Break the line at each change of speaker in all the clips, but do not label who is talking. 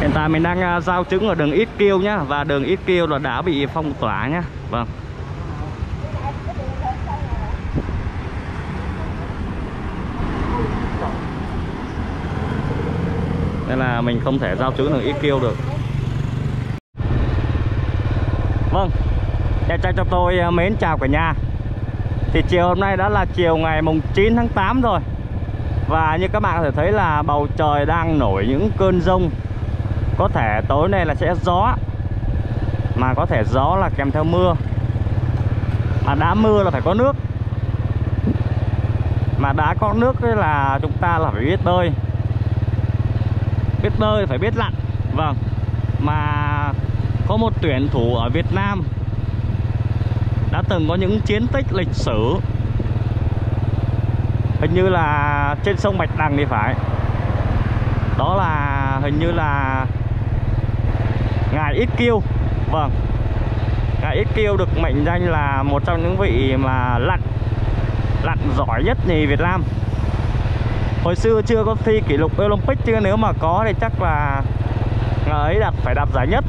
Hiện tại mình đang à, giao trứng ở đường Ít Kiêu nhá, Và đường Ít Kiêu là đã bị phong tỏa nhá. Vâng. Nên là mình không thể giao trứng đường Ít Kiêu được. Vâng chào chào cho tôi à, mến chào cả nhà. Thì chiều hôm nay đã là chiều ngày mùng 9 tháng 8 rồi. Và như các bạn có thể thấy là bầu trời đang nổi những cơn rông. Có thể tối nay là sẽ gió. Mà có thể gió là kèm theo mưa. Mà đã mưa là phải có nước. Mà đã có nước là chúng ta là phải biết bơi. Biết bơi, phải biết lặn. Vâng. Mà có một tuyển thủ ở Việt Nam đã từng có những chiến tích lịch sử. Hình như là trên sông Bạch Đằng thì phải. Đó là hình như là ngài Ít Kiêu. Vâng. Ngài Ít Kiêu được mệnh danh là một trong những vị mà lặn lặn giỏi nhất nhì Việt Nam. Hồi xưa chưa có thi kỷ lục Olympic chứ nếu mà có thì chắc là ngài ấy đặt phải đạt giải nhất.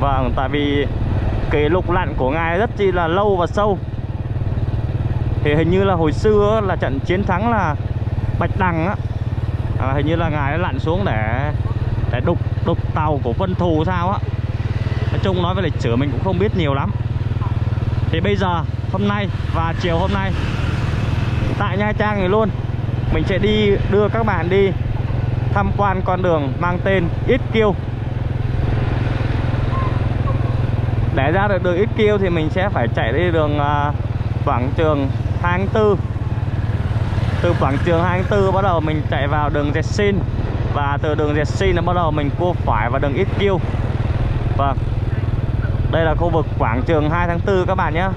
Vâng tại vì kỷ lục lặn của ngài rất chi là lâu và sâu. Thì hình như là hồi xưa là trận chiến thắng là bạch đằng á. À, hình như là ngài lặn xuống để để đục đục tàu của vân thù sao á. Nói chung nói về lịch sử mình cũng không biết nhiều lắm. Thì bây giờ, hôm nay và chiều hôm nay, tại nha trang này luôn, mình sẽ đi đưa các bạn đi tham quan con đường mang tên ít kiêu. Để ra được đường ít kiêu thì mình sẽ phải chạy đi đường à, quảng trường 24 từ quảng trường 24 bắt đầu mình chạy vào đường dệt Xin và từ đường Dẹt Xin là bắt đầu mình cua phải vào đường Ít Kiêu. Vâng. Đây là khu vực quảng trường 2 tháng 4 các bạn nhé.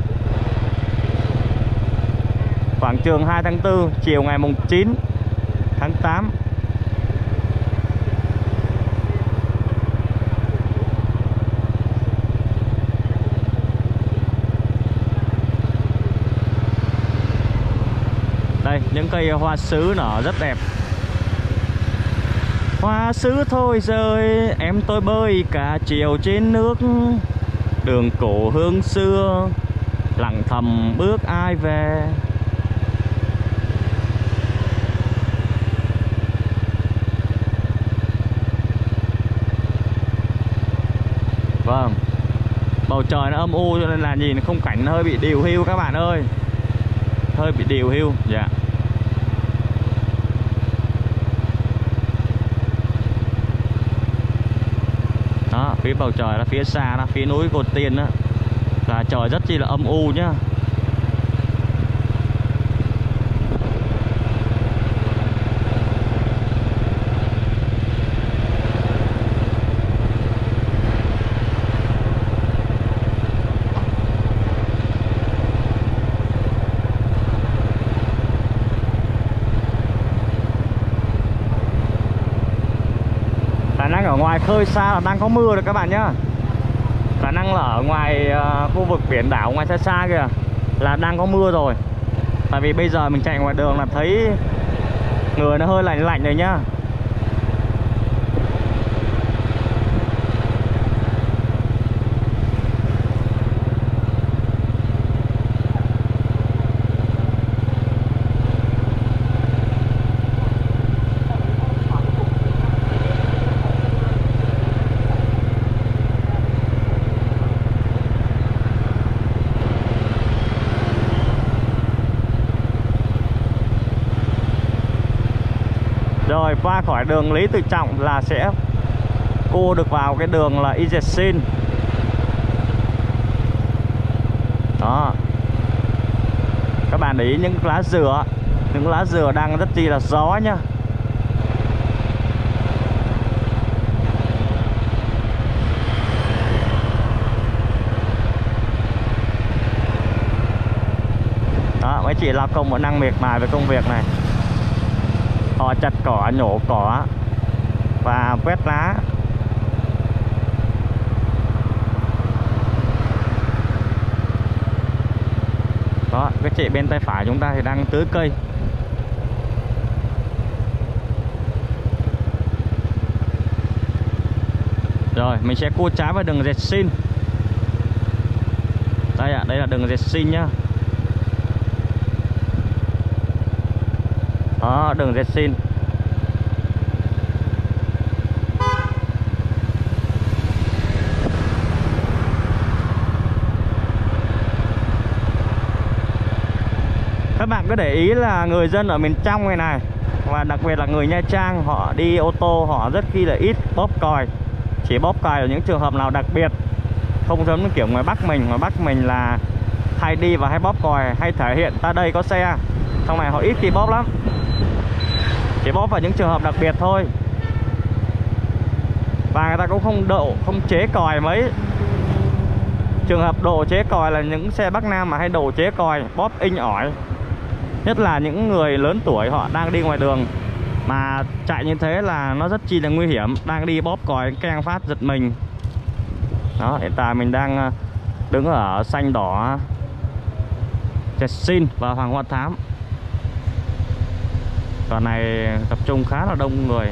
Quảng trường 2 tháng 4 chiều ngày mùng 9 tháng 8 đây, những cây hoa sứ nở rất đẹp hoa sứ thôi rơi em tôi bơi cả chiều trên nước. Đường cổ hương xưa, lặng thầm bước ai về. Vâng bầu trời nó âm u cho nên là nhìn không cảnh nó hơi bị điều hưu các bạn ơi. Hơi bị điều hưu dạ. yeah. Phía bầu trời là phía xa đó, phía núi cột tiên đó. Là trời rất chi là âm u nhá. Ngoài khơi xa là đang có mưa rồi các bạn nhá. Khả năng là ở ngoài uh, khu vực biển đảo ngoài xa xa kìa là đang có mưa rồi. Tại vì bây giờ mình chạy ngoài đường là thấy người nó hơi lạnh lạnh rồi nhá. Rồi qua khỏi đường Lý Tự Trọng là sẽ cô được vào cái đường là Ijesin Đó. Các bạn để ý những lá dừa, Những lá dừa đang rất chi là gió nhá. Đó, mấy chị lao công vẫn đang miệt mài với công việc này họ chặt cỏ nhổ cỏ và quét lá. Đó cái chị bên tay phải chúng ta thì đang tưới cây. Rồi mình sẽ cua trái vào đường dệt xin. Đây ạ, đây là đường dệt xin nhá. Đó, đường Zetsin Các bạn có để ý là người dân ở miền trong này này Và đặc biệt là người Nha Trang Họ đi ô tô họ rất khi là ít bóp còi. Chỉ bóp còi ở những trường hợp nào đặc biệt Không giống như kiểu ngoài Bắc mình. Ngoài Bắc mình là hay đi và hay bóp còi Hay thể hiện ta đây có xe. Trong này họ ít khi bóp lắm. Chỉ bóp vào những trường hợp đặc biệt thôi. Và người ta cũng không độ, không chế còi mấy. Trường hợp độ chế còi là những xe Bắc Nam mà hay độ chế còi Bóp inh ỏi. Nhất là những người lớn tuổi họ đang đi ngoài đường Mà chạy như thế là nó rất chi là nguy hiểm Đang đi bóp còi keng phát giật mình. Đó hiện tại mình đang ờ, đứng ở xanh đỏ Chessin và Hoàng Hoa Thám. Đoạn này tập trung khá là đông người.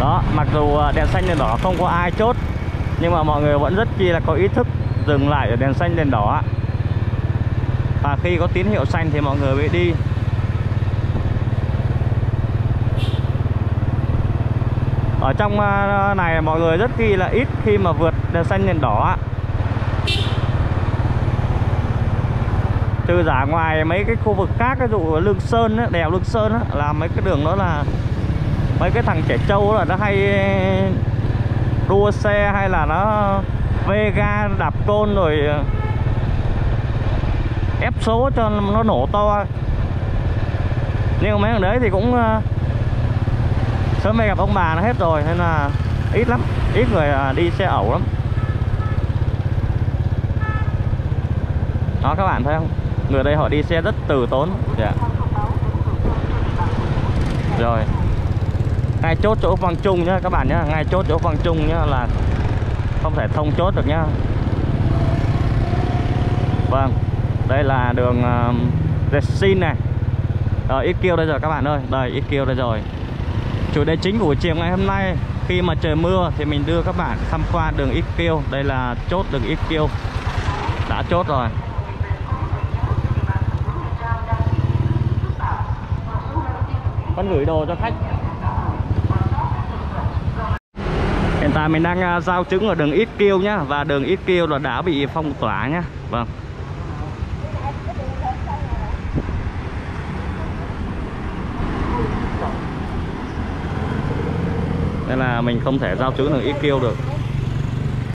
Đó, mặc dù à, đèn xanh đèn đỏ không có ai chốt, nhưng mà mọi người vẫn rất chi là có ý thức dừng lại ở đèn xanh đèn đỏ và khi có tín hiệu xanh thì mọi người mới đi. Ở trong à, này mọi người rất khi là ít khi mà vượt đèn xanh đèn đỏ trừ giả ngoài mấy cái khu vực khác, ví dụ lương sơn đèo lương sơn là mấy cái đường đó là mấy cái thằng trẻ trâu là nó hay đua xe hay là nó vega đạp côn rồi à, ép số cho nó nổ to. Nhưng mà mấy thằng đấy thì cũng ờ, sớm mai gặp ông bà nó hết rồi, nên là ít lắm, ít người à, đi xe ẩu lắm. Đó, các bạn thấy không? Người đây họ đi xe rất từ tốn. Dạ. Rồi. Ngay chốt chỗ Văn Trung nhá, các bạn nhá. Ngay chốt chỗ Văn Trung nhá là không thể thông chốt được nhá. Vâng đây là đường Resin này. Rồi, ít kêu đây rồi các bạn ơi. Đây, ít kêu đây rồi. Chủ đề chính của buổi chiều ngày hôm nay, khi mà trời mưa thì mình đưa các bạn tham quan đường ít kêu đây là chốt đường ít kêu đã chốt rồi. Con gửi đồ cho khách. Hiện tại mình đang à, giao trứng ở đường Ít kêu nhá. Và đường Ít kêu là đã bị phong tỏa nhá. Vâng. Nên là mình không thể giao chữ được Ít kêu được.